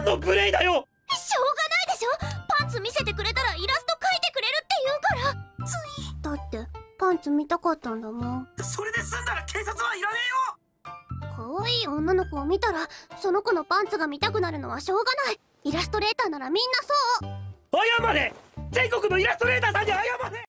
何の無礼だよ！しょうがないでしょ！パンツ見せてくれたらイラスト描いてくれるって言うから。ついだってパンツ見たかったんだもん。それで済んだら警察はいらねえよ！可愛い女の子を見たらその子のパンツが見たくなるのはしょうがない。イラストレーターならみんなそう。謝れ！全国のイラストレーターさんに謝れ